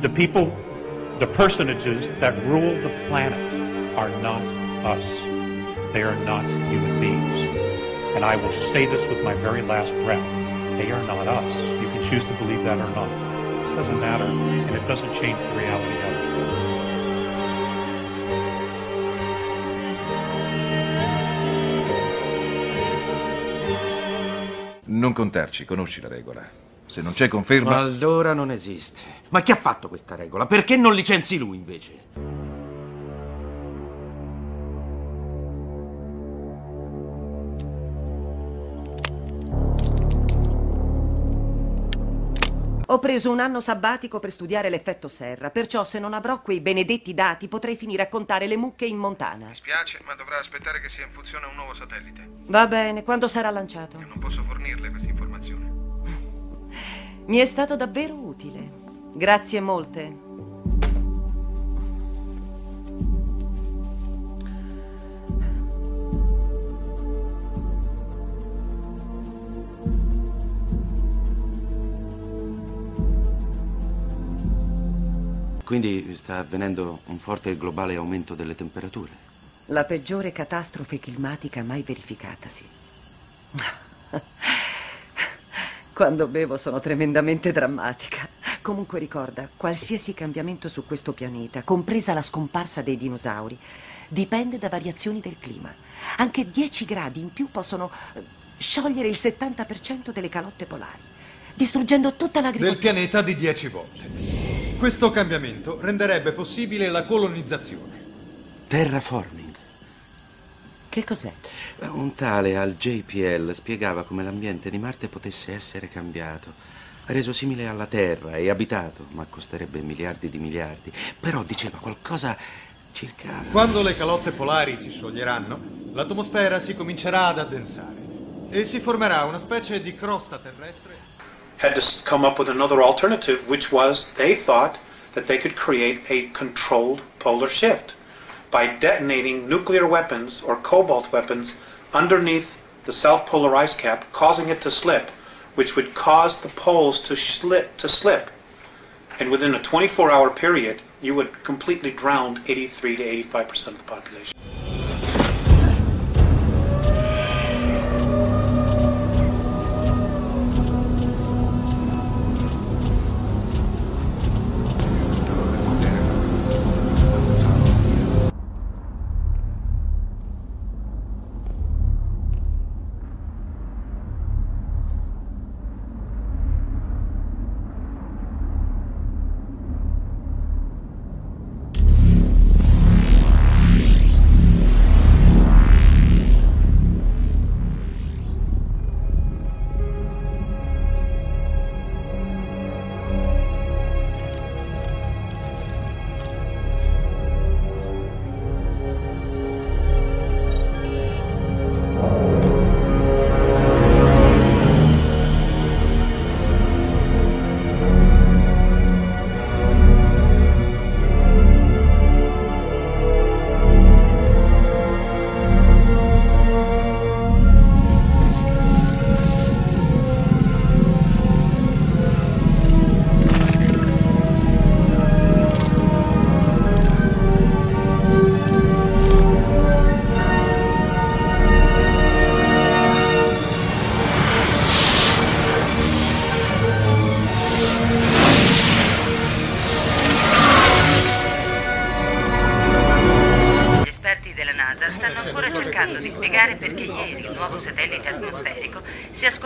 The people, the personages that rule the planet are not us. They are not human beings. And I will say this with my very last breath. They are not us. You can choose to believe that or not. It doesn't matter, and it doesn't change the reality of it. Non contarci, conosci la regola. Se non c'è conferma... Allora non esiste. Ma chi ha fatto questa regola? Perché non licenzi lui invece? Ho preso un anno sabbatico per studiare l'effetto serra, perciò se non avrò quei benedetti dati potrei finire a contare le mucche in montana. Mi spiace, ma dovrà aspettare che sia in funzione un nuovo satellite. Va bene, quando sarà lanciato? Non posso fornirle questa informazione. Mi è stato davvero utile. Grazie molte. Quindi sta avvenendo un forte globale aumento delle temperature. La peggiore catastrofe climatica mai verificatasi. Quando bevo sono tremendamente drammatica. Comunque ricorda, qualsiasi cambiamento su questo pianeta, compresa la scomparsa dei dinosauri, dipende da variazioni del clima. Anche 10 gradi in più possono eh, sciogliere il 70% delle calotte polari, distruggendo tutta l'agricoltura. Del pianeta di 10 volte. Questo cambiamento renderebbe possibile la colonizzazione. Terraforming. Che cos'è? Un tale al JPL spiegava come l'ambiente di Marte potesse essere cambiato, reso simile alla Terra e abitato, ma costerebbe miliardi di miliardi. Però diceva qualcosa circa... Quando le calotte polari si scioglieranno, l'atmosfera si comincerà ad addensare e si formerà una specie di crosta terrestre had to come up with another alternative, which was they thought that they could create a controlled polar shift by detonating nuclear weapons or cobalt weapons underneath the south polar ice cap, causing it to slip, which would cause the poles to slip, to slip. And within a 24-hour period, you would completely drown 83 to 85 percent of the population.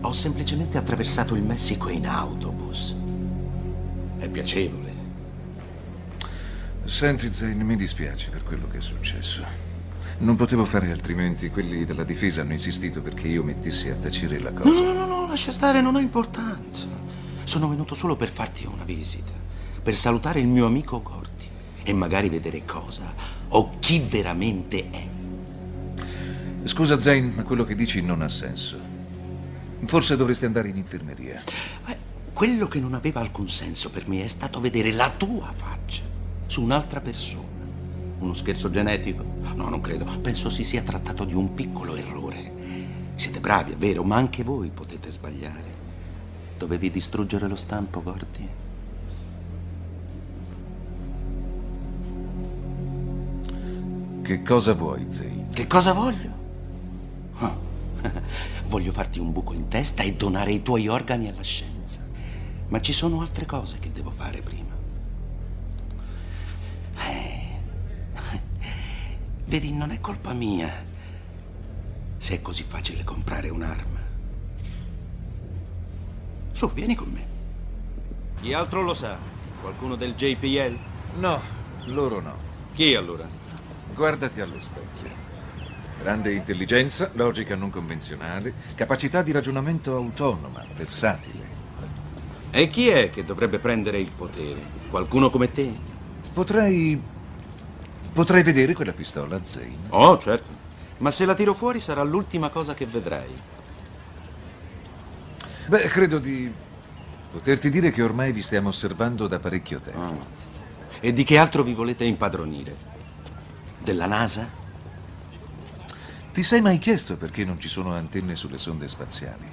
ho semplicemente attraversato il Messico in autobus. È piacevole. Senti, Zane, mi dispiace per quello che è successo. Non potevo fare altrimenti. Quelli della difesa hanno insistito perché io mettessi a tacere la cosa. No, no, no, no, lascia stare, non ha importanza. Sono venuto solo per farti una visita, per salutare il mio amico Gordi e magari vedere cosa o chi veramente è. Scusa Zane, ma quello che dici non ha senso. Forse dovresti andare in infermeria. Eh, quello che non aveva alcun senso per me è stato vedere la tua faccia su un'altra persona. Uno scherzo genetico? No, non credo. Penso si sia trattato di un piccolo errore. Siete bravi, è vero, ma anche voi potete sbagliare. Dovevi distruggere lo stampo, Gordy? Che cosa vuoi, Zane? Che cosa voglio? Oh. voglio farti un buco in testa e donare i tuoi organi alla scienza. Ma ci sono altre cose che devo fare prima. Eh. Vedi, non è colpa mia se è così facile comprare un'arma. Su, vieni con me. Chi altro lo sa? Qualcuno del JPL? No, loro no. Chi allora? Guardati allo specchio. Grande intelligenza, logica non convenzionale, capacità di ragionamento autonoma, versatile. E chi è che dovrebbe prendere il potere? Qualcuno come te? Potrei. Potrei vedere quella pistola, Zane. Oh, certo. Ma se la tiro fuori sarà l'ultima cosa che vedrai. Beh, credo di poterti dire che ormai vi stiamo osservando da parecchio tempo. Ah. E di che altro vi volete impadronire? Della NASA? Ti sei mai chiesto perché non ci sono antenne sulle sonde spaziali?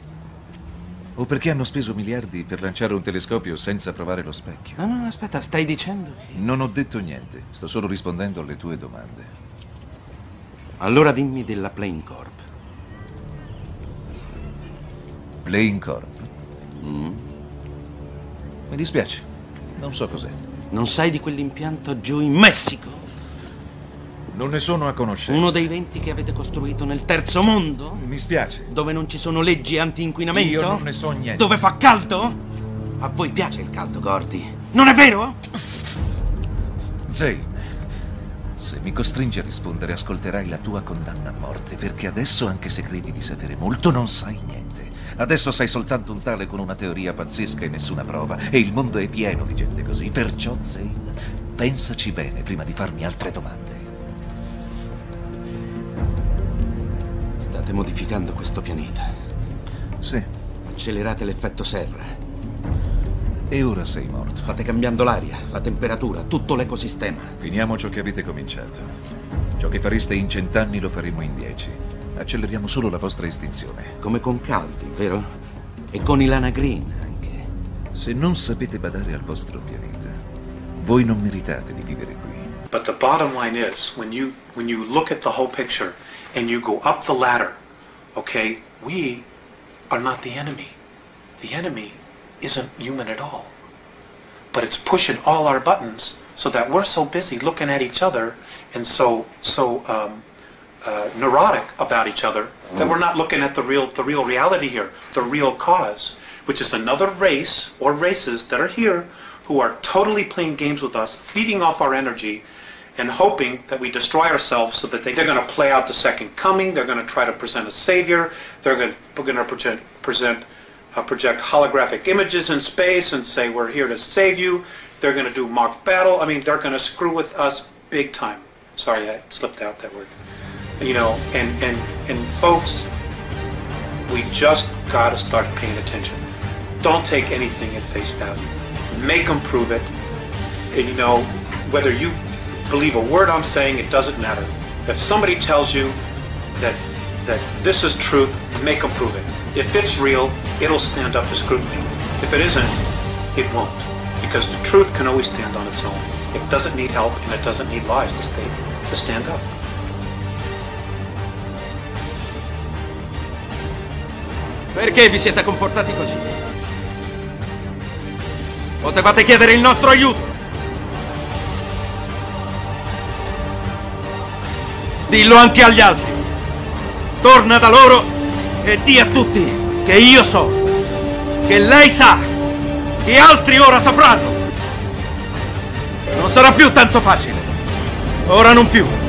O perché hanno speso miliardi per lanciare un telescopio senza provare lo specchio? No, no, aspetta, stai dicendo che... Non ho detto niente, sto solo rispondendo alle tue domande. Allora dimmi della Plane Corp. Plane Corp? Mm? Mi dispiace, non so cos'è. Non sai di quell'impianto giù in Messico? Non ne sono a conoscenza. Uno dei venti che avete costruito nel terzo mondo? Mi spiace. Dove non ci sono leggi anti-inquinamento? Io non ne so niente. Dove fa caldo? A voi piace il caldo, Gordy? Non è vero? Zane, se mi costringi a rispondere, ascolterai la tua condanna a morte, perché adesso, anche se credi di sapere molto, non sai niente. Adesso sei soltanto un tale con una teoria pazzesca e nessuna prova, e il mondo è pieno di gente così. Perciò, Zane, pensaci bene prima di farmi altre domande. State modificando questo pianeta. Sì. Accelerate l'effetto serra. E ora sei morto. State cambiando l'aria, la temperatura, tutto l'ecosistema. Finiamo ciò che avete cominciato. Ciò che fareste in cent'anni lo faremo in dieci. Acceleriamo solo la vostra estinzione. Come con Calvin, vero? E con Ilana Green anche. Se non sapete badare al vostro pianeta, voi non meritate di vivere qui. But the bottom line is, when you when you look at the whole picture and you go up the ladder, okay, we are not the enemy. The enemy isn't human at all. But it's pushing all our buttons so that we're so busy looking at each other and so so um, uh, neurotic about each other that we're not looking at the real the real reality here, the real cause, which is another race or races that are here who are totally playing games with us, feeding off our energy, and hoping that we destroy ourselves so that they, they're going to play out the second coming. They're going to try to present a savior. They're going to, present, present uh, project holographic images in space and say we're here to save you. They're going to do mock battle. I mean, they're going to screw with us big time. Sorry, I slipped out that word. You know, and and and folks, we just got to start paying attention. Don't take anything at face value. Make them prove it. And you know, whether you believe a word I'm saying, it doesn't matter. If somebody tells you that that this is truth, make them prove it. If it's real, it'll stand up to scrutiny. If it isn't, it won't. Because the truth can always stand on its own. It doesn't need help and it doesn't need lies to stay to stand up. Perché vi siete comportati così? Potevate chiedere il nostro aiuto. Dillo anche agli altri. Torna da loro e di a tutti che io so, che lei sa, che altri ora sapranno. Non sarà più tanto facile. Ora non più.